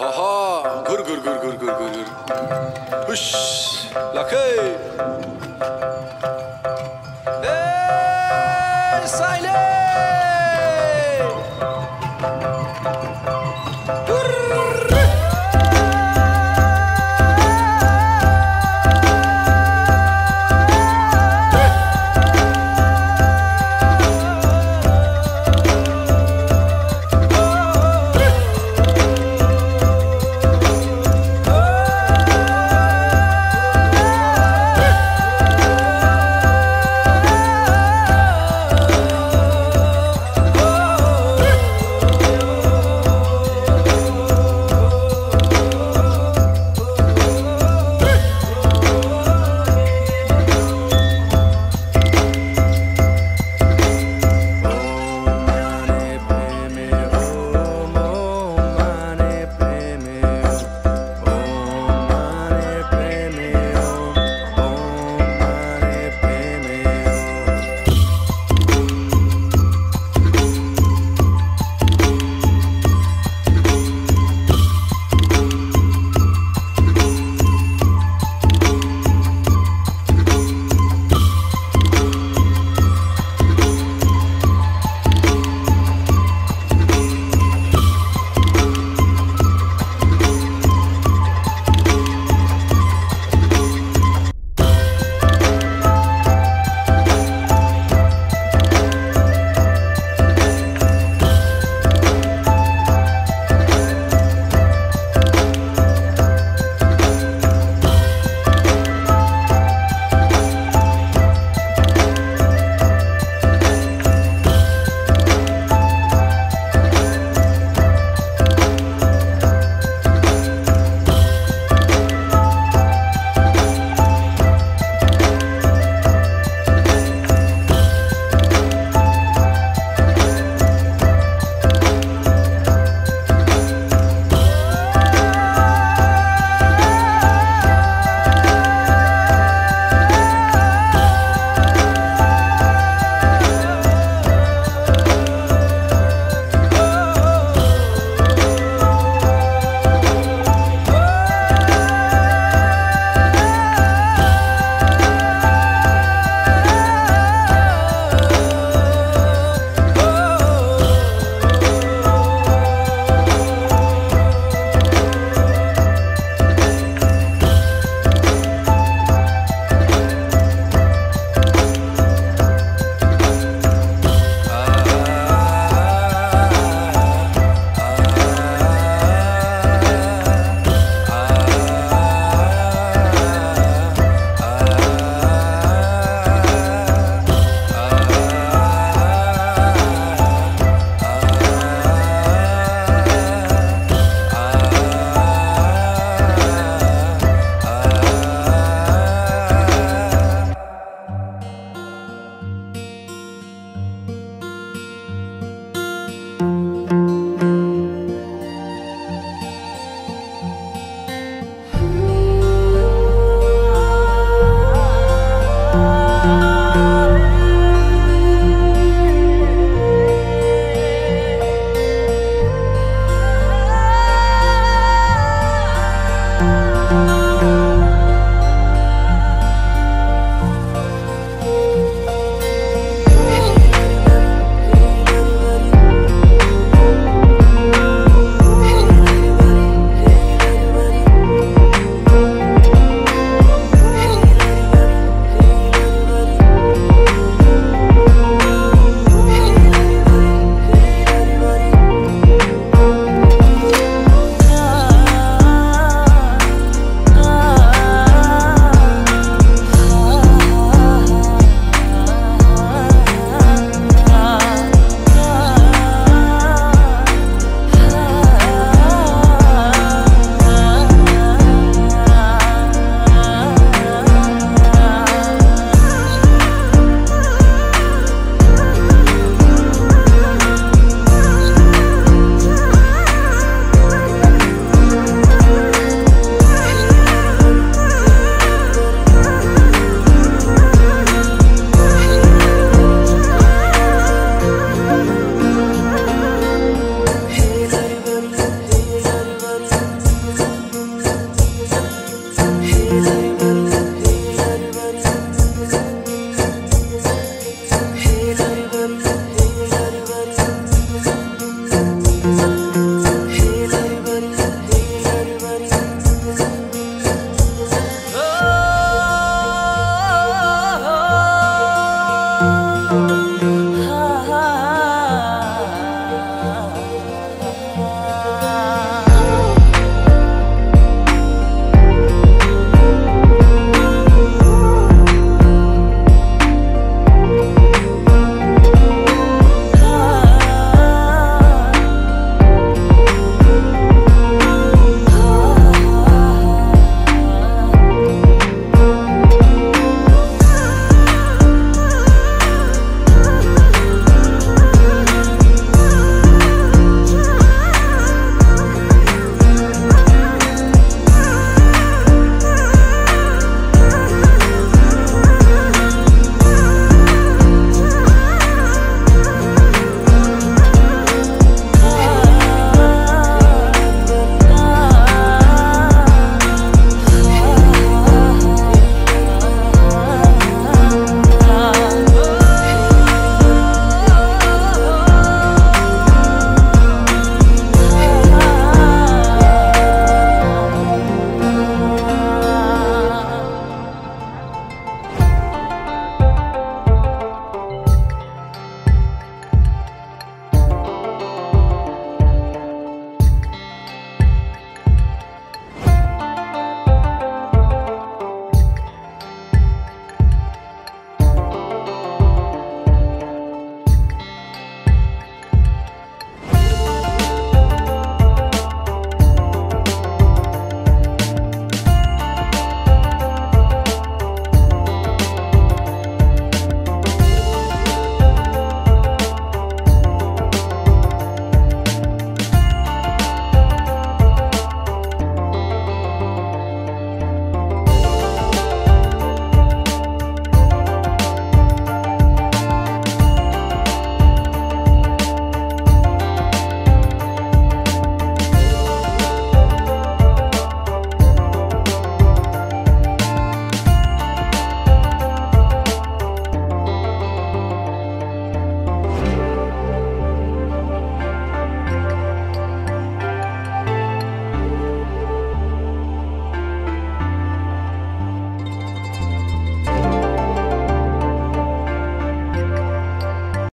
Ha gur gur gur gur gur gur gur. Lakay.